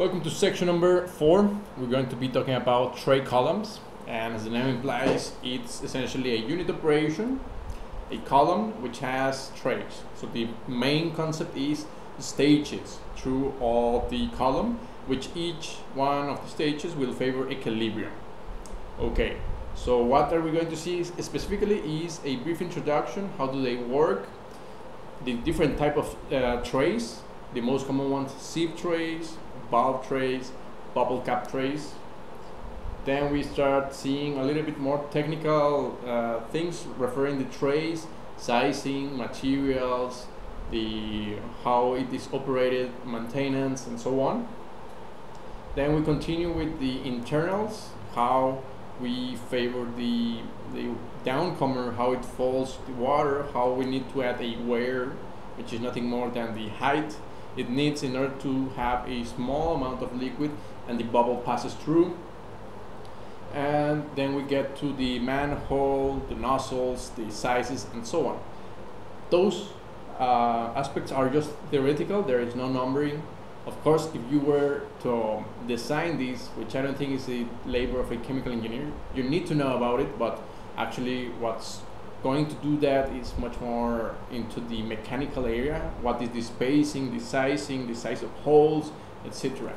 Welcome to section number four. We're going to be talking about tray columns. And as the name implies, it's essentially a unit operation, a column which has trays. So the main concept is stages through all the column, which each one of the stages will favor equilibrium. Okay, so what are we going to see specifically is a brief introduction, how do they work, the different type of uh, trays, the most common ones, sieve trays, valve trays, bubble cap trays. Then we start seeing a little bit more technical uh, things referring to trays, sizing, materials, the how it is operated, maintenance, and so on. Then we continue with the internals, how we favor the, the downcomer, how it falls to water, how we need to add a weir, which is nothing more than the height it needs in order to have a small amount of liquid and the bubble passes through. And then we get to the manhole, the nozzles, the sizes, and so on. Those uh, aspects are just theoretical, there is no numbering. Of course, if you were to design these, which I don't think is the labor of a chemical engineer, you need to know about it, but actually what's going to do that is much more into the mechanical area. What is the spacing, the sizing, the size of holes, etc.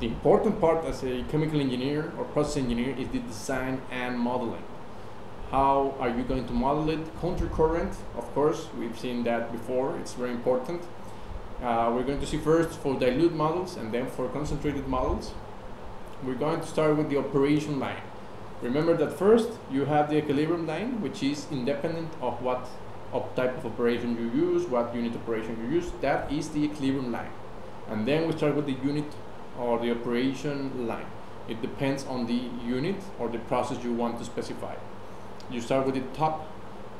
The important part as a chemical engineer or process engineer is the design and modeling. How are you going to model it? Counter current, of course, we've seen that before, it's very important. Uh, we're going to see first for dilute models and then for concentrated models. We're going to start with the operation line. Remember that first you have the equilibrium line, which is independent of what of type of operation you use, what unit operation you use. That is the equilibrium line. And then we start with the unit or the operation line. It depends on the unit or the process you want to specify. You start with the top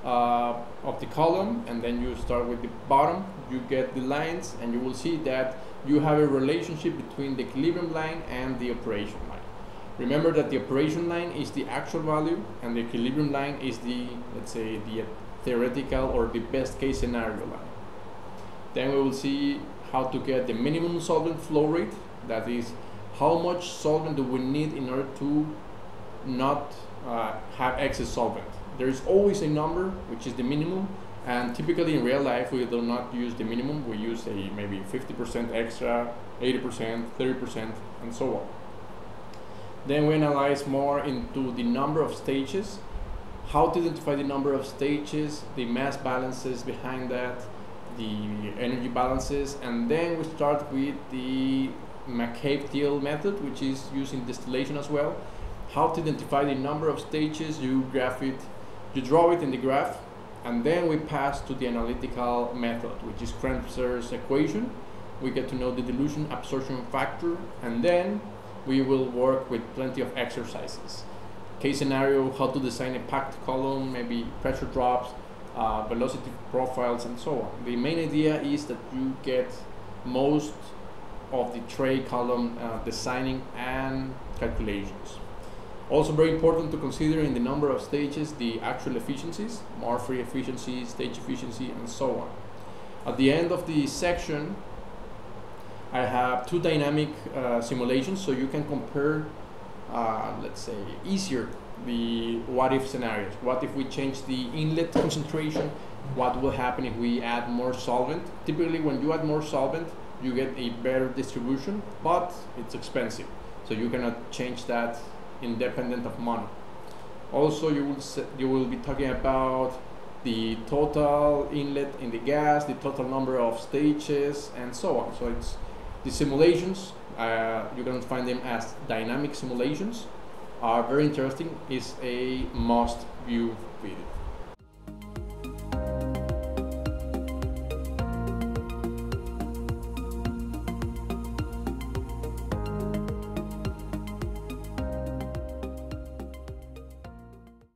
uh, of the column and then you start with the bottom. You get the lines and you will see that you have a relationship between the equilibrium line and the operation line. Remember that the operation line is the actual value and the equilibrium line is the, let's say, the theoretical or the best case scenario line. Then we will see how to get the minimum solvent flow rate, that is, how much solvent do we need in order to not uh, have excess solvent. There is always a number, which is the minimum, and typically in real life we do not use the minimum, we use a maybe 50% extra, 80%, 30%, and so on. Then we analyze more into the number of stages, how to identify the number of stages, the mass balances behind that, the energy balances, and then we start with the McCabe-Thiele method, which is using distillation as well. How to identify the number of stages, you graph it, you draw it in the graph, and then we pass to the analytical method, which is Kremser equation. We get to know the dilution absorption factor, and then we will work with plenty of exercises. Case scenario, how to design a packed column, maybe pressure drops, uh, velocity profiles, and so on. The main idea is that you get most of the tray column uh, designing and calculations. Also very important to consider in the number of stages the actual efficiencies, Murphree efficiency, stage efficiency, and so on. At the end of the section, I have two dynamic uh, simulations so you can compare, uh, let's say, easier the what if scenarios. What if we change the inlet concentration? What will happen if we add more solvent? Typically, when you add more solvent, you get a better distribution, but it's expensive. So you cannot change that independent of money. Also, you will you will be talking about the total inlet in the gas, the total number of stages, and so on. So it's the simulations, uh, you can find them as dynamic simulations, are very interesting. It's a must view video.